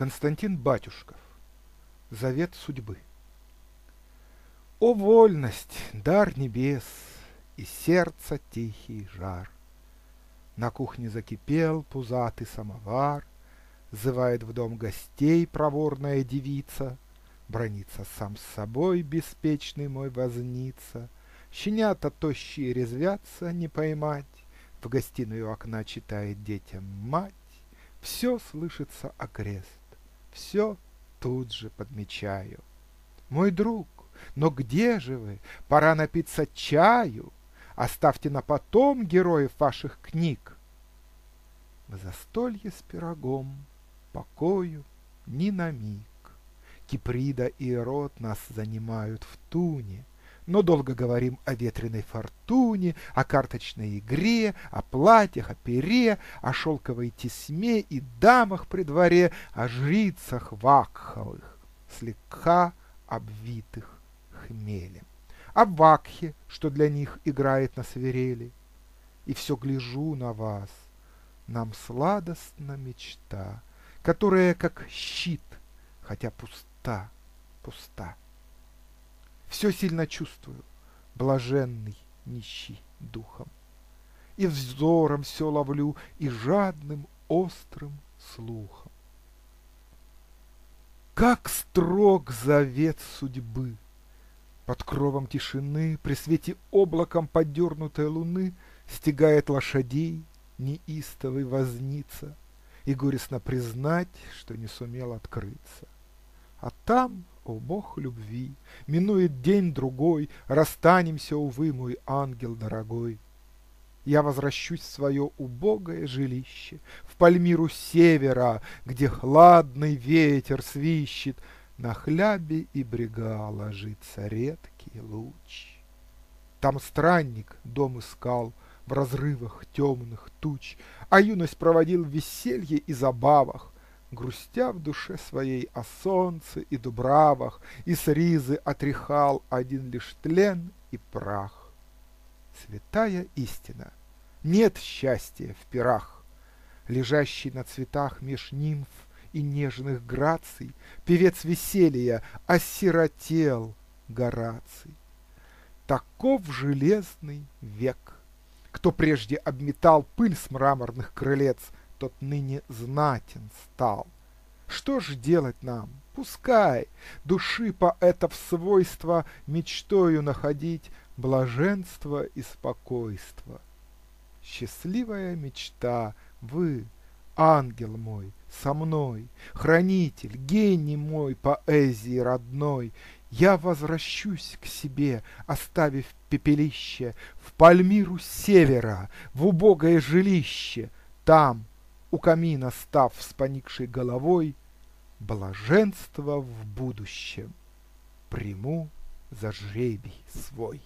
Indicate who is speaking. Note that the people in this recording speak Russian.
Speaker 1: Константин Батюшков. Завет судьбы. О вольность, дар небес и сердца тихий жар! На кухне закипел пузатый самовар, Зывает в дом гостей проворная девица, Бронится сам с собой беспечный мой возница, Щенята тощие резвятся, не поймать, В гостиную окна читает детям мать, Все слышится окрест, все тут же подмечаю. Мой друг, но где же вы? Пора напиться чаю. Оставьте на потом героев ваших книг. В застолье с пирогом, покою ни на миг. Киприда и Ирод нас занимают в туне, но долго говорим о ветреной фортуне, о карточной игре, о платьях, о пере, о шелковой тесьме и дамах при дворе, о жрицах вакховых, слегка обвитых хмелем, о вакхе, что для них играет на свирели. И все гляжу на вас, нам сладостна мечта, которая как щит, хотя пуста, пуста. Все сильно чувствую, блаженный, нищий духом. И взором все ловлю, и жадным, острым слухом. Как строг завет судьбы! Под кровом тишины, при свете облаком подернутой луны, Стегает лошадей неистовый возница, И горестно признать, что не сумел открыться. А там о, Бог любви, минует день-другой, Расстанемся, увы, мой ангел дорогой. Я возвращусь в свое убогое жилище, В Пальмиру севера, где хладный ветер свищет, На хлябе и брега ложится редкий луч. Там странник дом искал в разрывах темных туч, А юность проводил в веселье и забавах, грустя в душе своей о солнце и дубравах, и с ризы отряхал один лишь тлен и прах. Святая истина, нет счастья в пирах, лежащий на цветах меж нимф и нежных граций, певец веселья осиротел Гораций. Таков железный век. Кто прежде обметал пыль с мраморных крылец, тот ныне знатен стал. Что ж делать нам? Пускай души поэтов свойства мечтою находить блаженство и спокойство. Счастливая мечта, вы, ангел мой, со мной, хранитель, гений мой поэзии родной, я возвращусь к себе, оставив пепелище, в Пальмиру севера, в убогое жилище, там, у камина став с поникшей головой, блаженство в будущем приму за жребий свой.